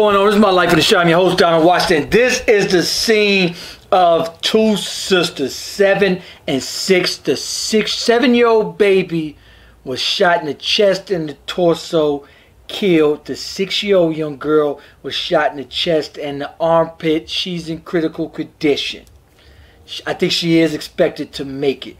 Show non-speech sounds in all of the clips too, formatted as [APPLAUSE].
Going on? This is my life in the Chi. I'm your host, Donald Washington. This is the scene of two sisters, seven and six. The six, seven-year-old baby was shot in the chest and the torso, killed. The six-year-old young girl was shot in the chest and the armpit. She's in critical condition. I think she is expected to make it.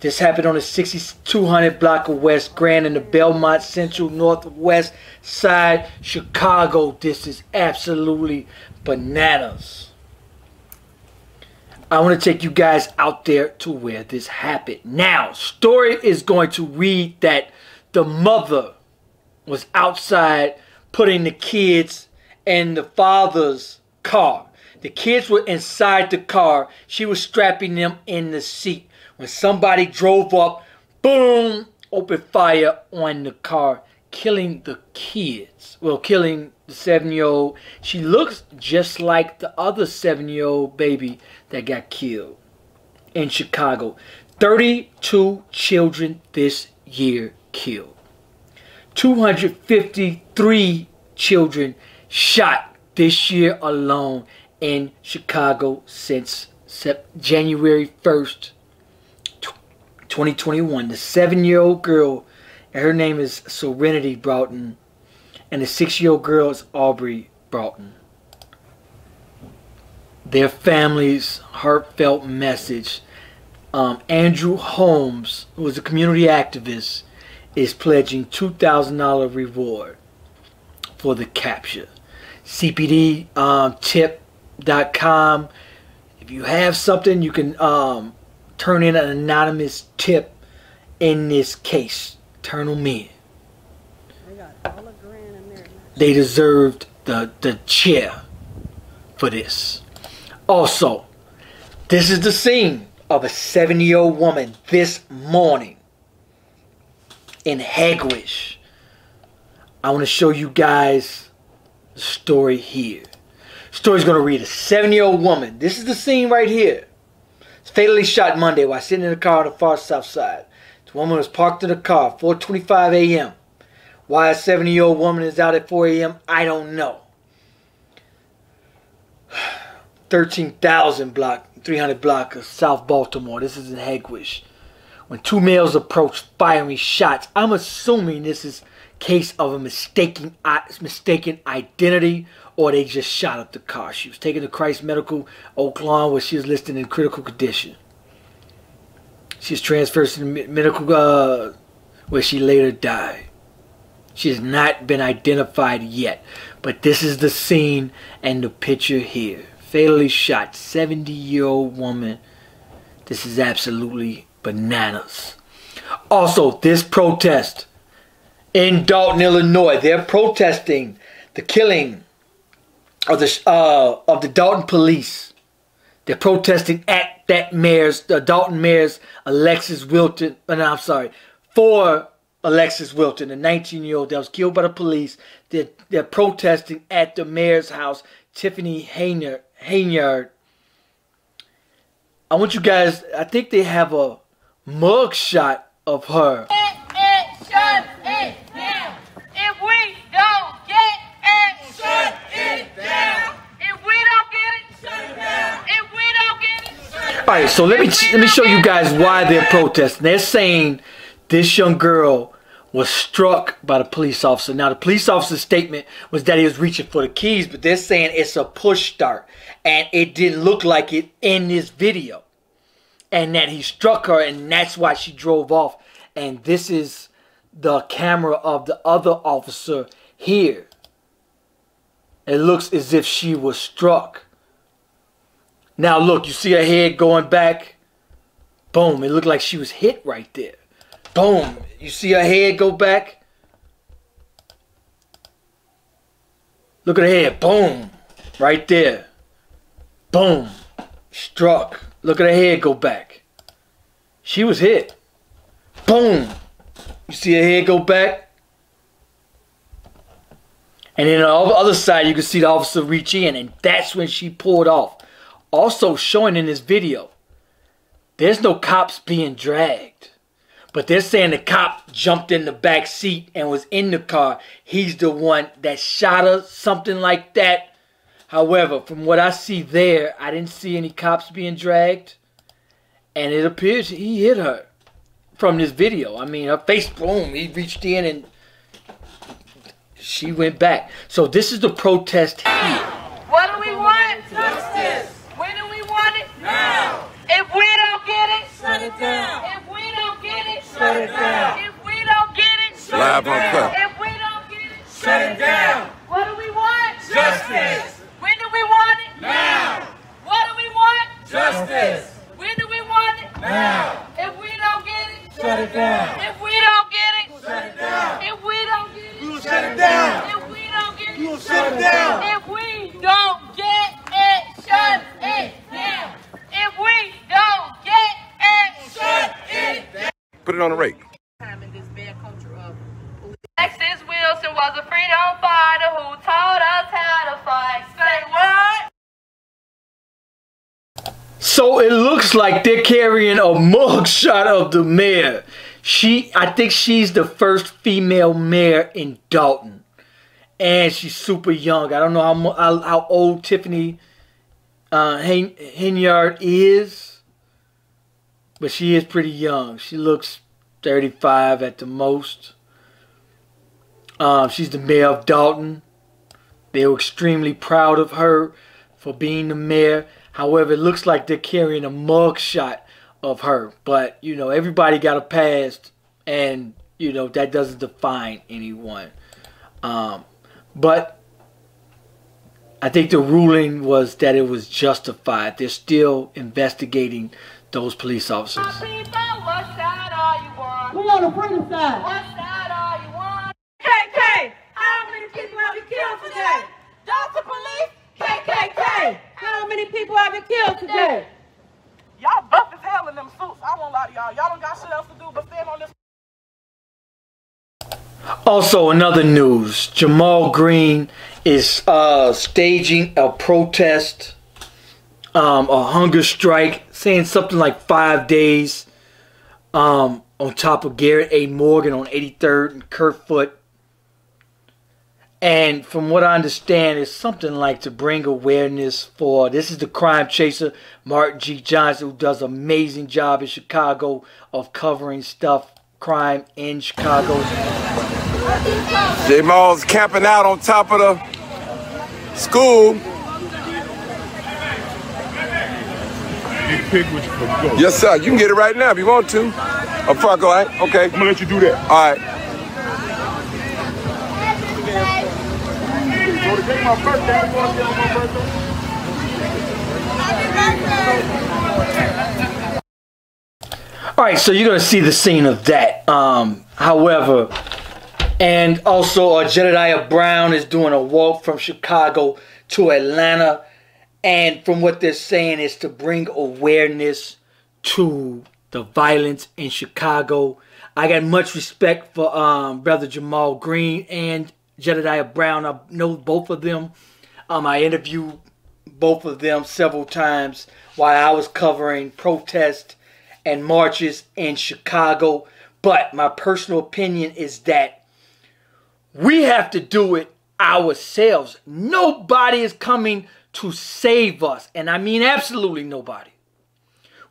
This happened on the 6200 block of West Grand in the Belmont Central Northwest side, Chicago. This is absolutely bananas. I want to take you guys out there to where this happened. Now, story is going to read that the mother was outside putting the kids in the father's car. The kids were inside the car. She was strapping them in the seat when somebody drove up, boom, opened fire on the car, killing the kids. Well, killing the seven year old. She looks just like the other seven year old baby that got killed in Chicago. 32 children this year killed. 253 children shot this year alone in Chicago since January 1st, 2021. The seven year old girl, her name is Serenity Broughton, and the six year old girl is Aubrey Broughton. Their family's heartfelt message. Um, Andrew Holmes, who is a community activist, is pledging $2,000 reward for the capture. CPDtip.com. Um, if you have something, you can um, turn in an anonymous tip in this case. Turn them in. They deserved the, the chair for this. Also, this is the scene of a 70 year old woman this morning in Hegewisch. I want to show you guys the story here. Story's going to read a 70 year old woman. This is the scene right here fatally shot Monday while sitting in a car on the far south side. The woman was parked in a car, 4:25 a.m. Why a 70-year-old woman is out at 4 a.m., I don't know. [SIGHS] 13,000 block, 300 block of South Baltimore. This is in Hegewisch. When two males approached firing shots, I'm assuming this is case of a mistaken uh, mistaken identity or they just shot up the car. She was taken to Christ Medical Oak Lawn where she was listed in critical condition. She was transferred to the medical uh, where she later died. She has not been identified yet, but this is the scene and the picture here. Fatally shot 70 year old woman. This is absolutely bananas. Also, this protest in Dolton, Illinois, they're protesting the killing of the uh, of the Dolton police. They're protesting at that mayor's, the Dolton mayor's Alexis Wilson. Uh, no, I'm sorry, for Alexis Wilson, the 19 year old that was killed by the police. They're, they're protesting at the mayor's house, Tiffany Hayner, Haynyard. I want you guys, I think they have a mug shot of her. All right, so let me let me show you guys why they're protesting. They're saying this young girl was struck by the police officer. Now, the police officer's statement was that he was reaching for the keys, but they're saying it's a push start, and it didn't look like it in this video, and that he struck her, and that's why she drove off. And this is the camera of the other officer here. It looks as if she was struck. Now look, you see her head going back. Boom, it looked like she was hit right there. Boom, you see her head go back. Look at her head, boom, right there. Boom, struck. Look at her head go back. She was hit. Boom, you see her head go back. And then on the other side, you can see the officer reach in, and that's when she pulled off also showing in this video, there's no cops being dragged. But they're saying the cop jumped in the back seat and was in the car. He's the one that shot her, something like that. However, from what I see there, I didn't see any cops being dragged. And it appears he hit her from this video. I mean, her face, boom, he reached in and she went back. So this is the protest here. What do we want? Justice. When do we want it? Now. If we don't get it, down. If we don't get it, shut it down. If we don't get it, shut Live it down. cut. If we don't get it, shut it down. What do we want? Justice. When do we want it? Now. What do we want? Justice. When do we want it? Now. If we don't get it, Shut it down. if we don't get it, Shut it down. if we don't get it, will shut it down. if we don't get it, will shut it down. If we don't get it, shut it down. If we don't get it, shut it down. Put it on the rate. Time in this bad culture of Alexis Wilson was a freedom fighter who taught us how to fight. Say what? So it looks like they're carrying a mugshot of the mayor. She, I think she's the first female mayor in Dolton, and she's super young. I don't know how how, how old Tiffany uh, Hen- Henyard is, but she is pretty young. She looks 35 at the most. Um, she's the mayor of Dolton. They were extremely proud of her for being the mayor. However, it looks like they're carrying a mugshot of her. But, you know, everybody got a past, and, you know, that doesn't define anyone. Um, but I think the ruling was that it was justified. They're still investigating those police officers. People, what side are you on? We on the freedom side. What side are you on? KK, how many people have you killed today? Dolton Police, KKK. How many people have been killed today? Y'all buff as hell in them suits. I won't lie to y'all. Y'all don't got shit else to do but stand on this. Also, another news: Jamal Green is uh, staging a protest, um, a hunger strike, saying something like five days um, on top of Garrett A. Morgan on 83rd and Kerfoot. And from what I understand, it's something like to bring awareness for this is the crime chaser Martin G. Johnson, who does an amazing job in Chicago of covering stuff, crime in Chicago. J Mall's camping out on top of the school. Big pig with you for go. Yes, sir. You can get it right now if you want to. Before I go, eh? Okay. I'm gonna let you do that. All right. So to take my birthday, I'm going to get on my birthday. All right, so you're gonna see the scene of that. Um, however, and also uh, Jedidiah Brown is doing a walk from Chicago to Atlanta, and from what they're saying is to bring awareness to the violence in Chicago. I got much respect for um, brother Ja'Mal Green and Jedidiah Brown. I know both of them. Um, I interviewed both of them several times while I was covering protests and marches in Chicago. But my personal opinion is that we have to do it ourselves. Nobody is coming to save us. And I mean absolutely nobody.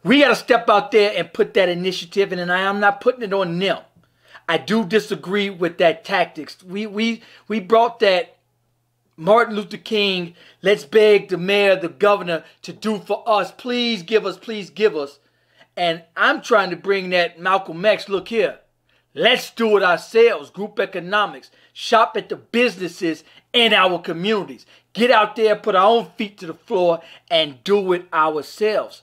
We got to step out there and put that initiative in, and I am not putting it on them. I do disagree with that tactics. We we we brought that Martin Luther King, let's beg the mayor, the governor to do for us. Please give us, please give us. And I'm trying to bring that Malcolm X, look here. Let's do it ourselves. Group economics. Shop at the businesses in our communities. Get out there, put our own feet to the floor, and do it ourselves.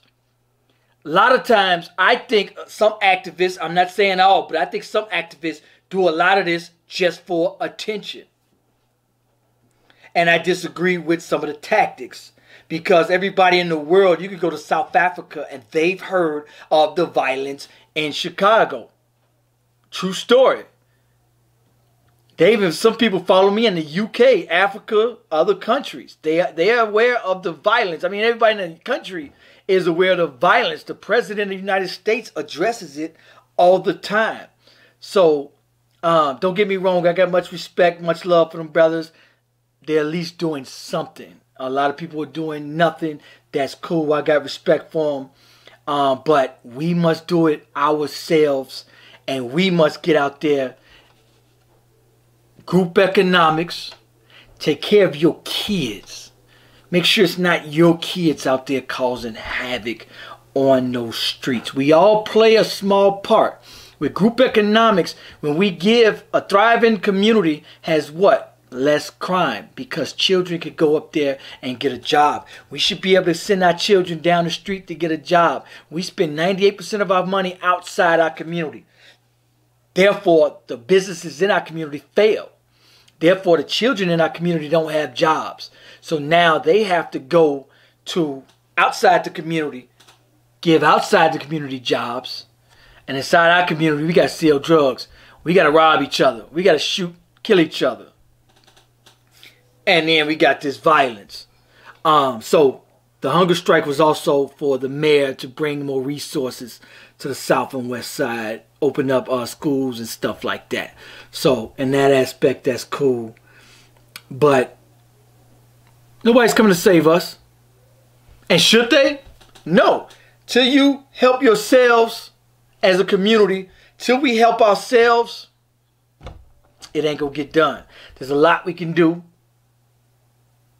A lot of times, I think some activists, I'm not saying all, but I think some activists do a lot of this just for attention. And I disagree with some of the tactics because everybody in the world, you could go to South Africa and they've heard of the violence in Chicago. True story. Even some people follow me in the UK, Africa, other countries. They they are aware of the violence. I mean, everybody in the country is aware of the violence. The president of the United States addresses it all the time. So um, don't get me wrong. I got much respect, much love for them brothers. They're at least doing something. A lot of people are doing nothing. That's cool. I got respect for them. Um, but we must do it ourselves, and we must get out there. Group economics. Take care of your kids. Make sure it's not your kids out there causing havoc on those streets. We all play a small part. With group economics, when we give a thriving community has what? Less crime because children could go up there and get a job. We should be able to send our children down the street to get a job. We spend 98% of our money outside our community. Therefore, the businesses in our community fail. Therefore, the children in our community don't have jobs. So now they have to go to outside the community, give outside the community jobs, and inside our community, we got to sell drugs. We got to rob each other. We got to shoot, kill each other. And then we got this violence. Um, so the hunger strike was also for the mayor to bring more resources to the south and west side, open up uh, schools and stuff like that. So in that aspect, that's cool. But nobody's coming to save us. And should they? No. Till you help yourselves as a community, till we help ourselves, it ain't gonna get done. There's a lot we can do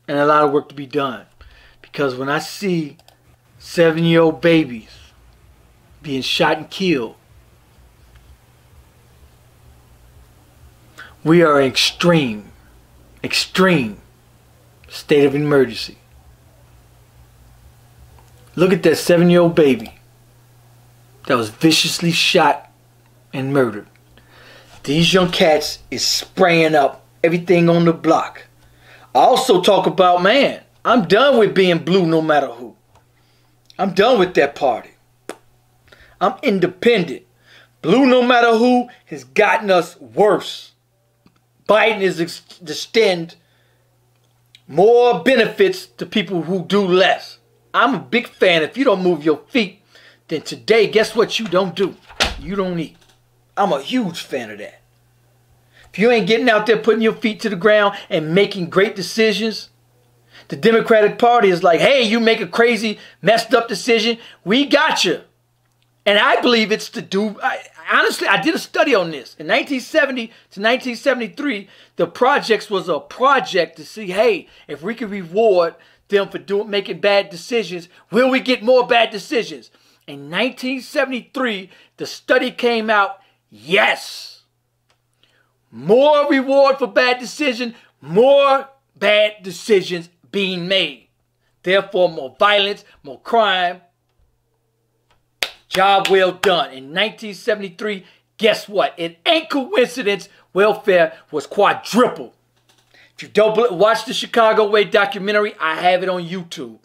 and a lot of work to be done. Because when I see seven year old babies being shot and killed, we are extreme, extreme state of emergency. Look at that seven year old baby that was viciously shot and murdered. These young cats is spraying up everything on the block. I also talk about, man, I'm done with being blue no matter who. I'm done with that party. I'm independent. Blue no matter who has gotten us worse. Biden is ex- extend more benefits to people who do less. I'm a big fan. If you don't move your feet, then today, guess what you don't do? You don't eat. I'm a huge fan of that. If you ain't getting out there putting your feet to the ground and making great decisions, the Democratic Party is like, hey, you make a crazy, messed up decision, we got you. And I believe it's to do. I, honestly, I did a study on this. In 1970 to 1973, the projects was a project to see, hey, if we can reward them for doing making bad decisions, will we get more bad decisions? In 1973, the study came out, yes. More reward for bad decision, more bad decisions being made. Therefore, more violence, more crime. Job well done. In 1973, guess what? It ain't coincidence welfare was quadrupled. If you don't watch the Chicago Way documentary, I have it on YouTube.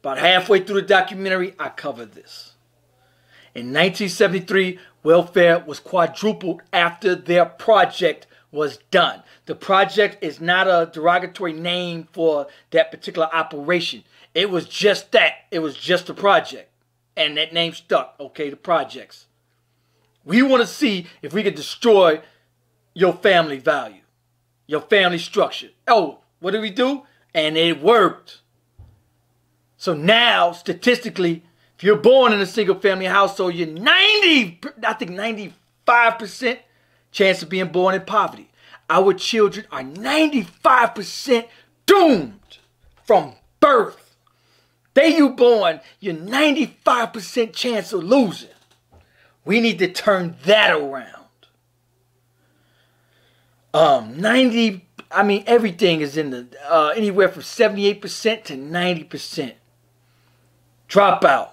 About halfway through the documentary, I cover this. In 1973, welfare was quadrupled after their project was done. The project is not a derogatory name for that particular operation. It was just that. It was just a project. And that name stuck, okay, the projects. We want to see if we can destroy your family value, your family structure. Oh, what did we do? And it worked. So now, statistically, if you're born in a single family household, you're 90, I think 95% chance of being born in poverty. Our children are 95% doomed from birth. Day you born, you're 95% chance of losing. We need to turn that around. Um, 90, I mean, everything is in the, uh, anywhere from 78% to 90% dropout,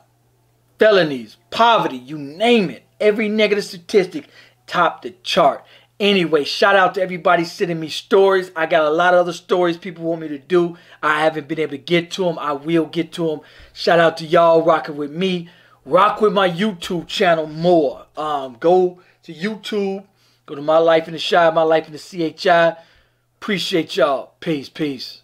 felonies, poverty, you name it. Every negative statistic topped the chart. Anyway, shout out to everybody sending me stories. I got a lot of other stories people want me to do. I haven't been able to get to them. I will get to them. Shout out to y'all rocking with me. Rock with my YouTube channel more. Um, go to YouTube. Go to My Life in the Chi, My Life in the CHI. Appreciate y'all. Peace, peace.